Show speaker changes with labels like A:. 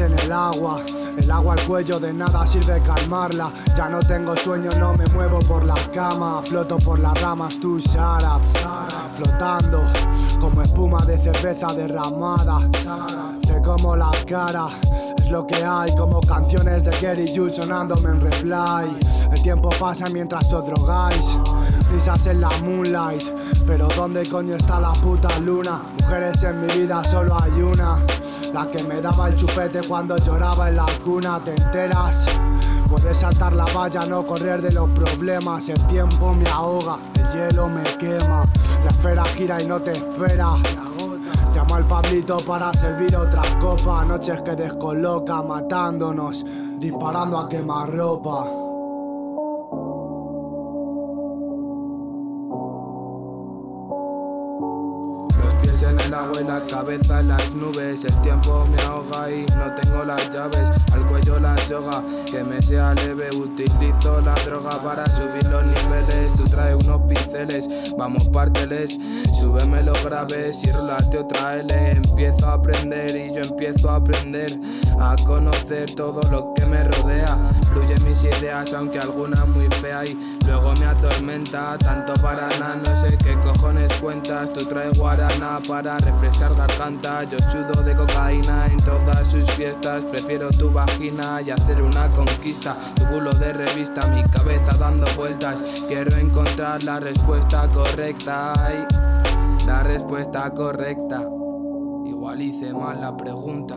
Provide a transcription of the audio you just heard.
A: en el agua. El agua al cuello de nada sirve calmarla. Ya no tengo sueño, no me muevo por la cama. Floto por las ramas, tú Sara. Flotando como espuma de cerveza derramada. Te como la cara, es lo que hay. Como canciones de Kerry Jules sonándome en reply. El tiempo pasa mientras os drogáis. Risas en la moonlight. Pero ¿dónde coño está la puta luna? Mujeres en mi vida solo hay una. La que me daba el chupete cuando lloraba en la cuna, ¿te enteras? Puedes saltar la valla, no correr de los problemas. El tiempo me ahoga, el hielo me quema. La esfera gira y no te espera. Llamo al Pablito para servir otra copa. Noches que descoloca, matándonos, disparando a quemar ropa.
B: En el agua y la cabeza en las nubes. El tiempo me ahoga y no tengo las llaves. Al cuello la soga, que me sea leve. Utilizo la droga para subir los niveles. Tú traes unos pinceles, vamos párteles. Súbeme los graves y rolate otra L. Empiezo a aprender y yo empiezo a aprender a conocer todo lo que me rodea. Fluye mis ideas, aunque alguna muy fea y luego me atormenta. Tanto para nada, no sé qué cojones cuentas. Tú traes guarana para refrescar garganta. Yo sudo de cocaína en todas sus fiestas. Prefiero tu vagina y hacer una conquista. Tu culo de revista, mi cabeza dando vueltas. Quiero encontrar la respuesta correcta. la respuesta correcta. Igual hice mal la pregunta.